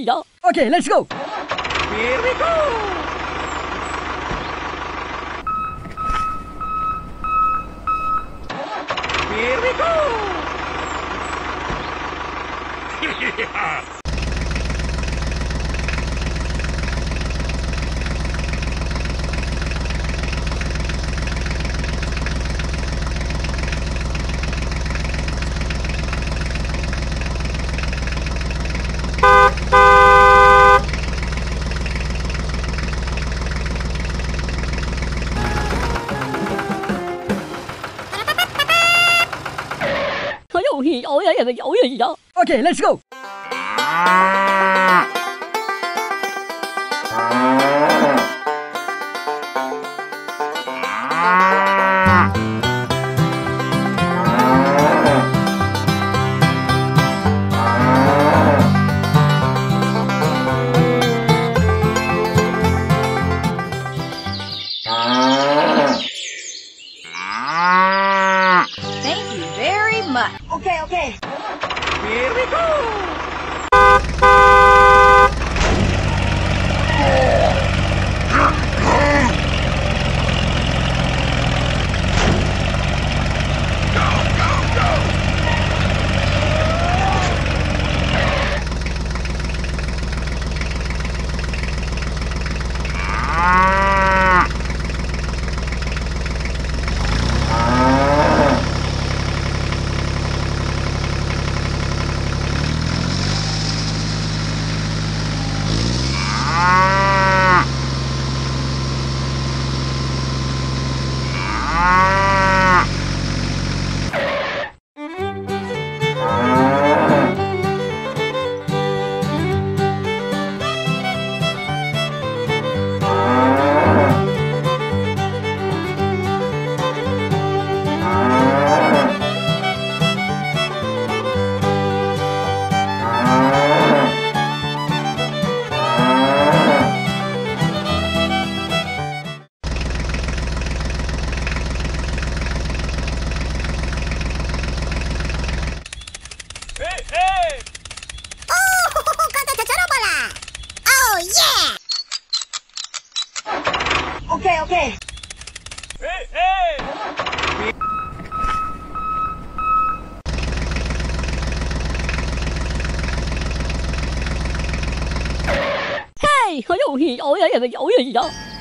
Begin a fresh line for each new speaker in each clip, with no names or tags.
yeah. Okay, let's go. Here we go. Here we go! Okay, let's go. 一样。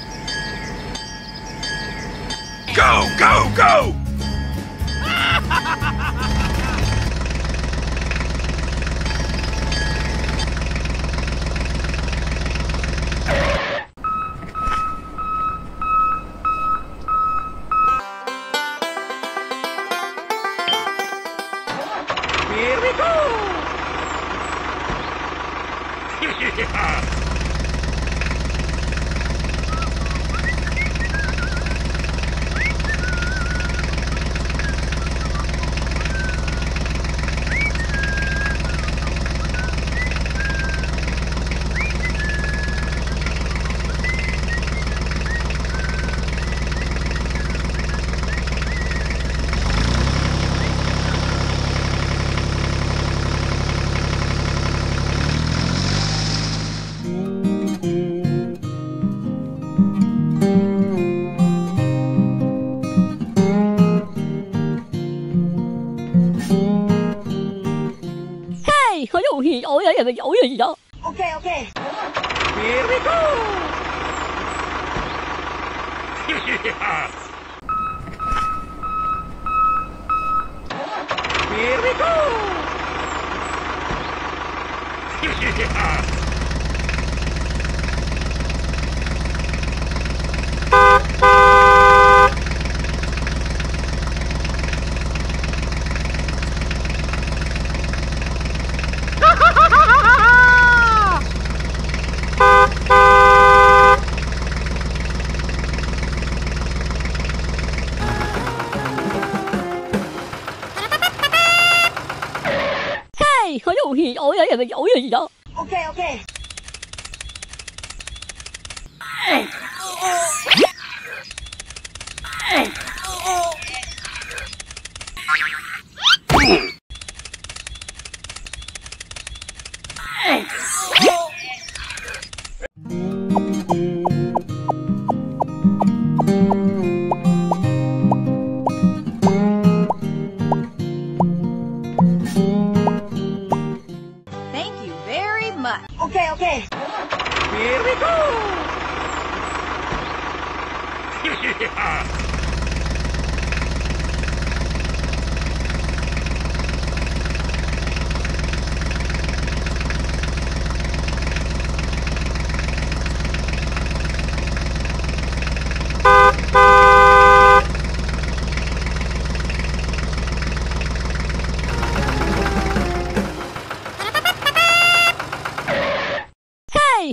摇一摇。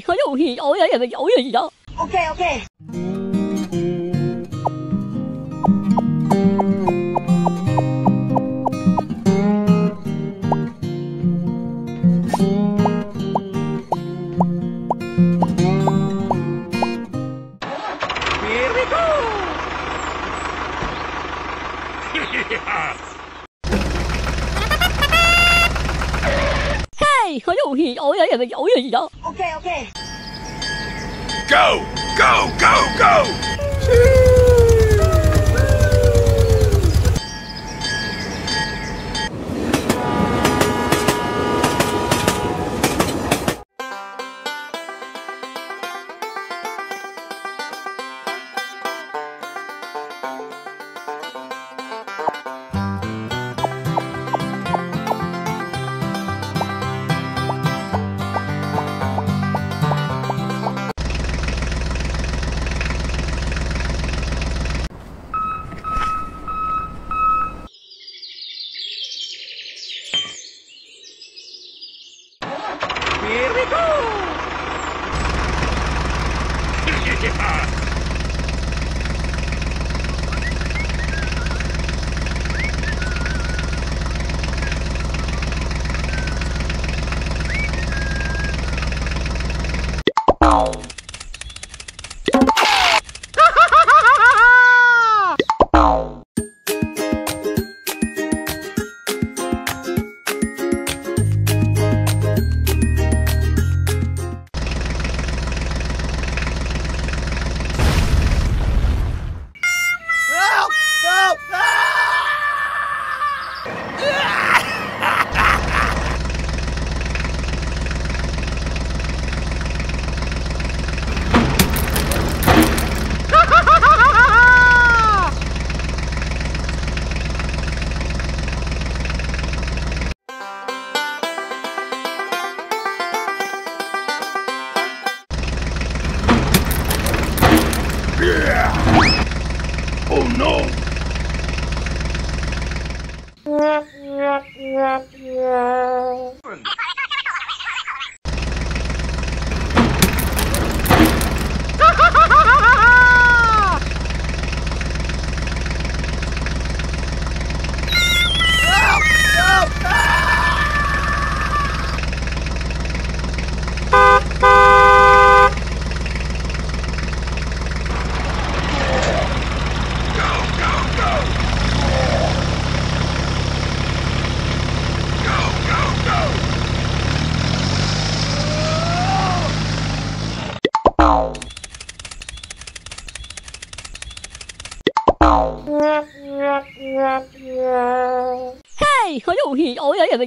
还有戏，导演有 OK OK。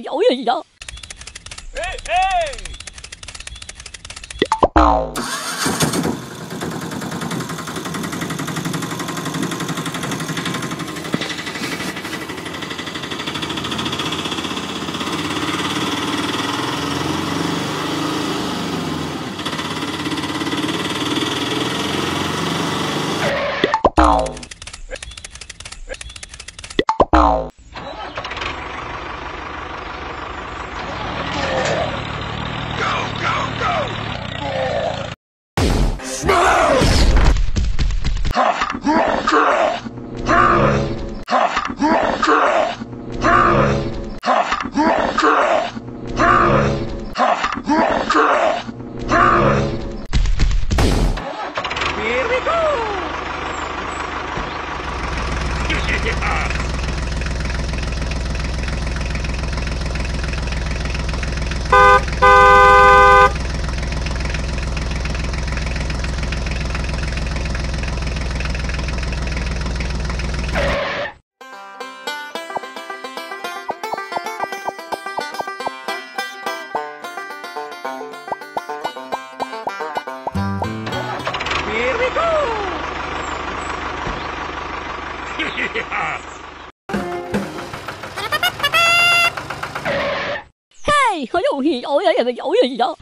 摇一摇。一样。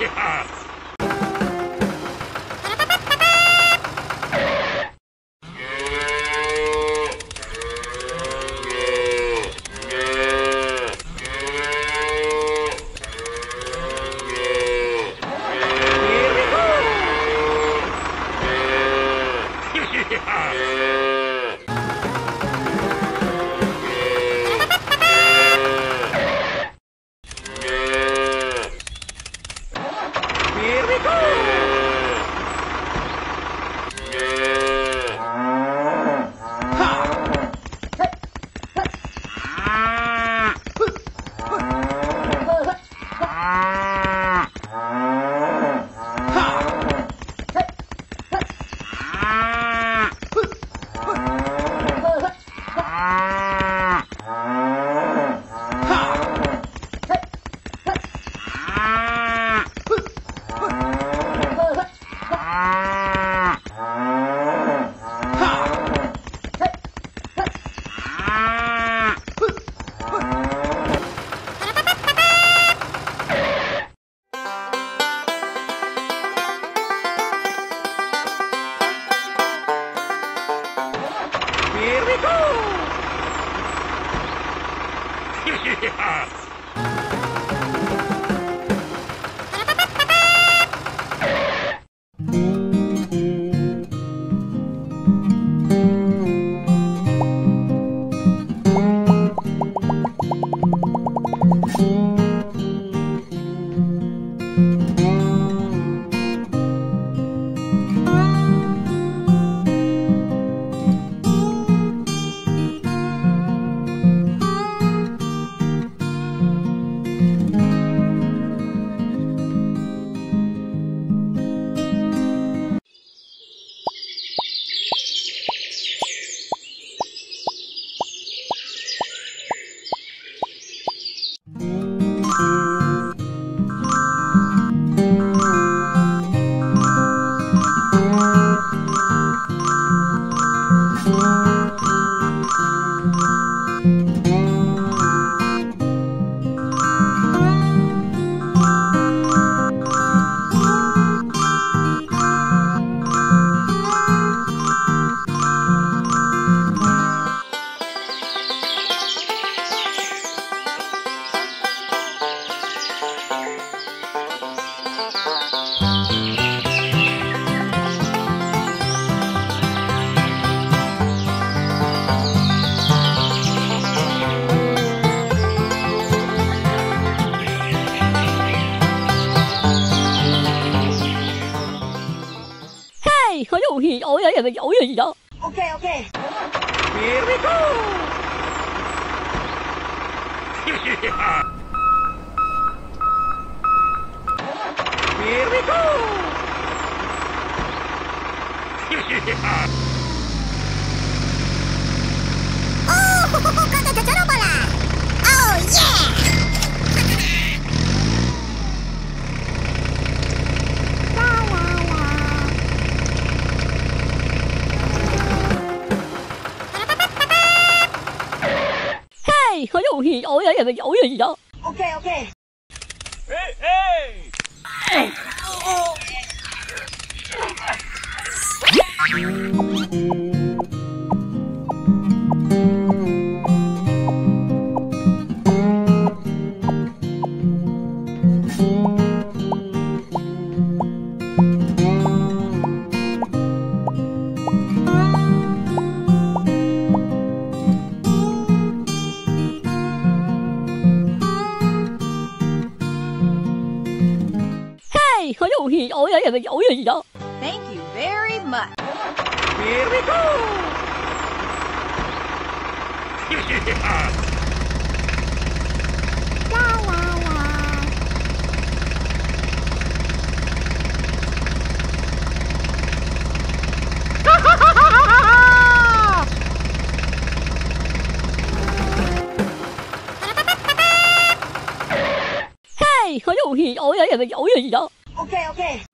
yeah. Here we go!
愿意呀。一样。摇呀摇的摇呀摇。Thank you very much. Here we go. 啦啦啦！哈哈哈哈哈哈！嘿，好游戏，摇呀摇的摇呀摇。okay, okay.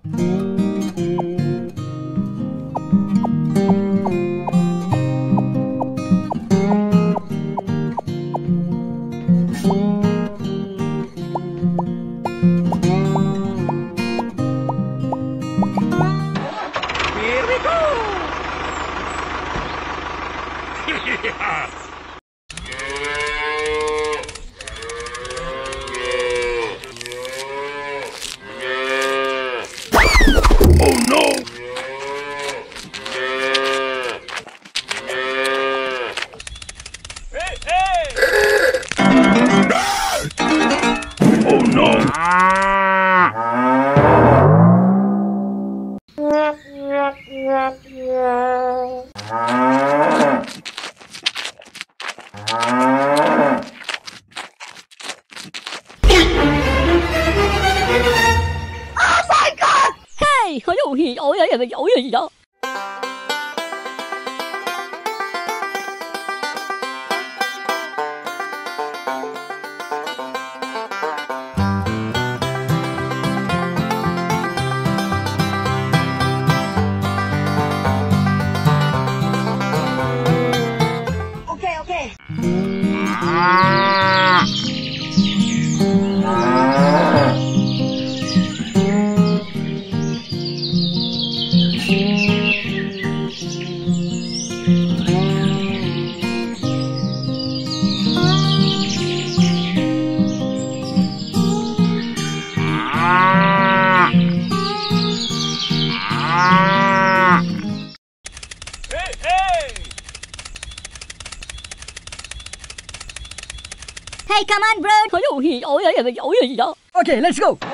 yeah. Okay, let's go. Here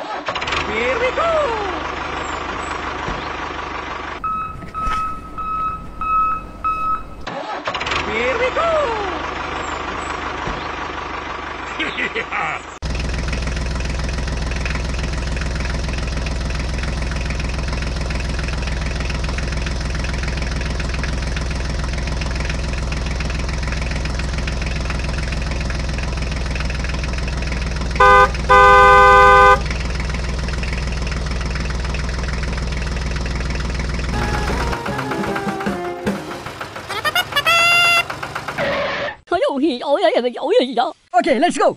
we go. Here we go. Okay, let's go.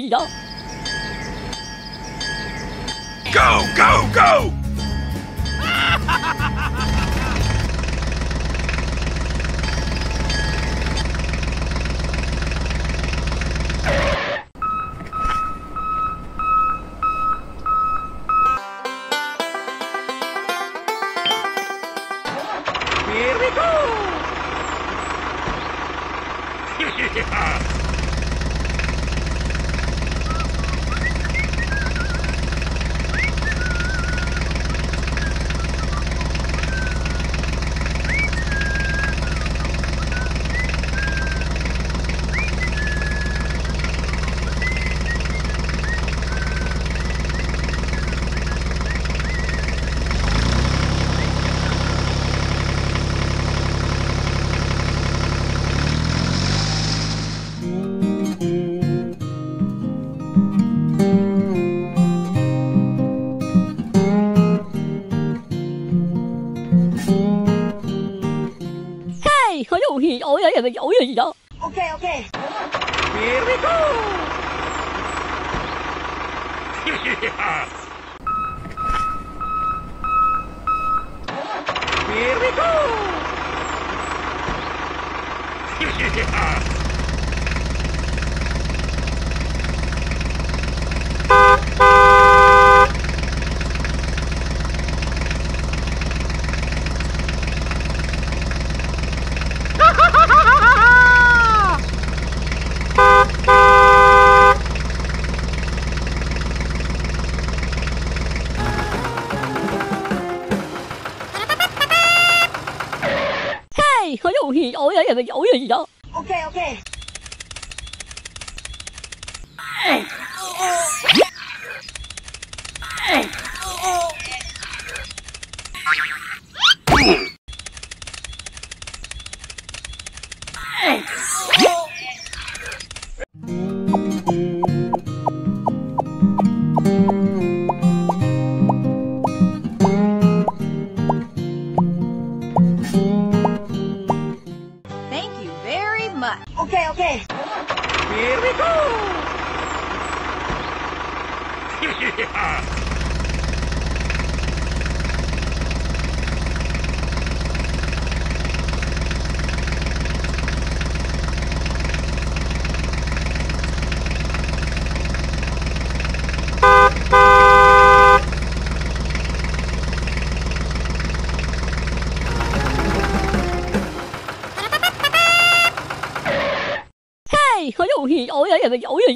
对的。Okay, okay. Here we go. yeah. OK。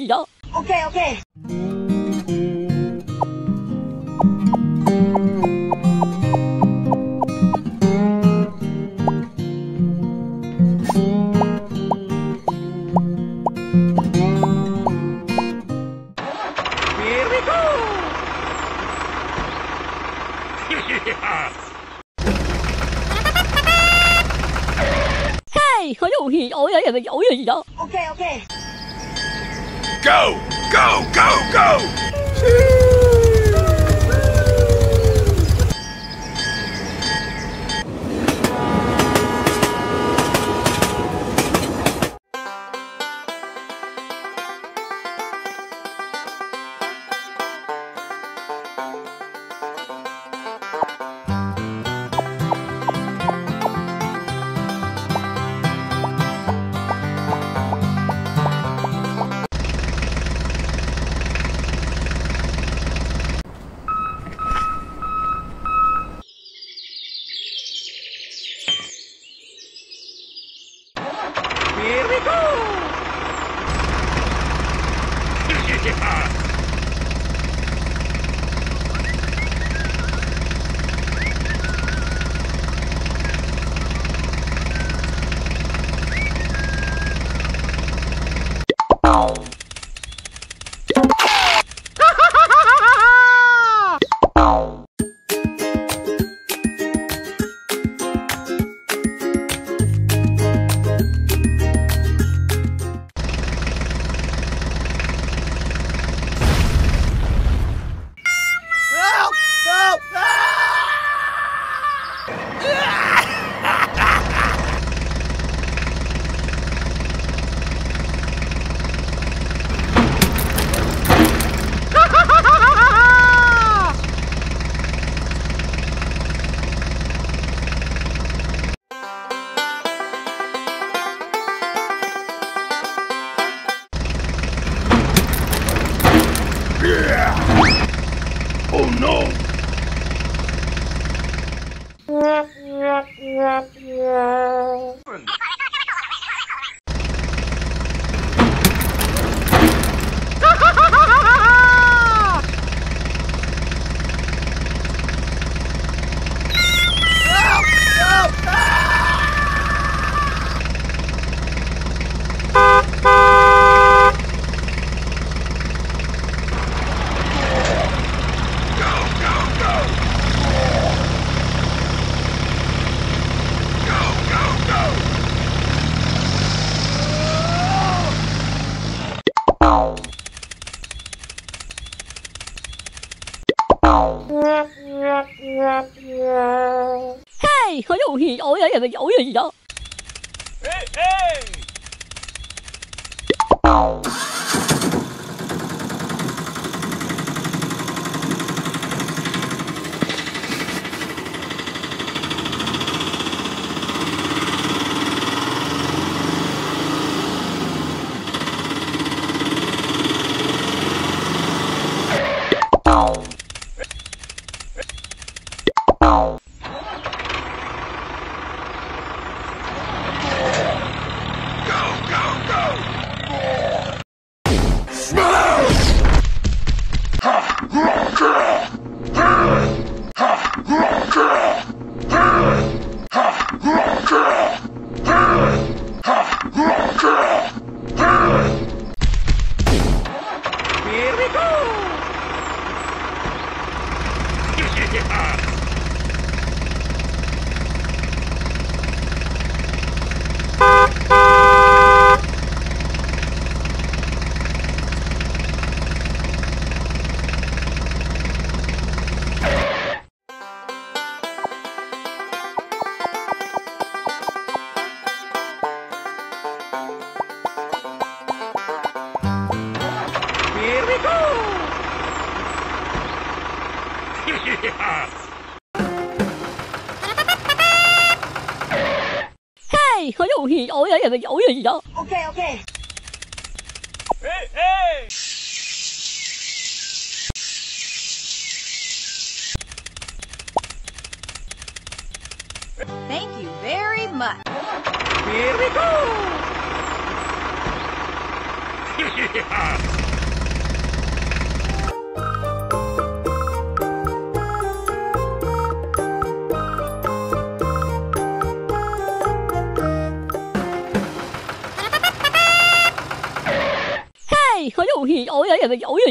Hello? Okay, okay. 咱们摇一摇。Ja.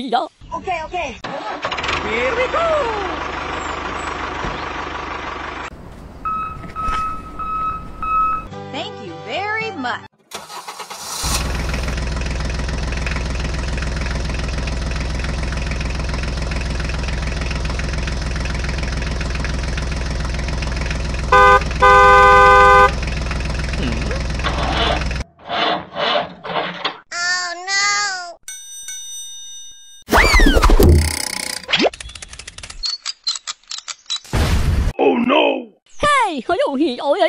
idag.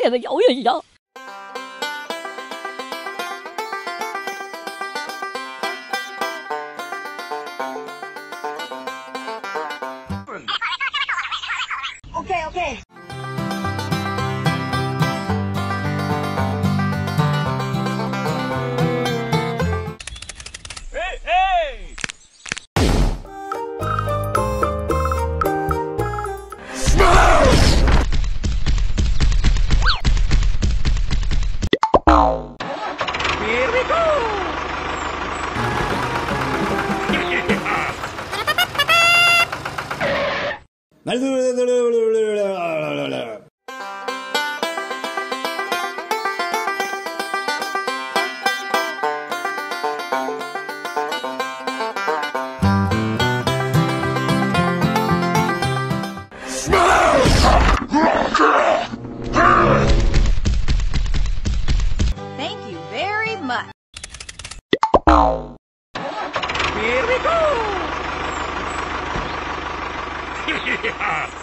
你们遥远一样。Here we go!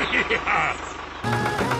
Yeah.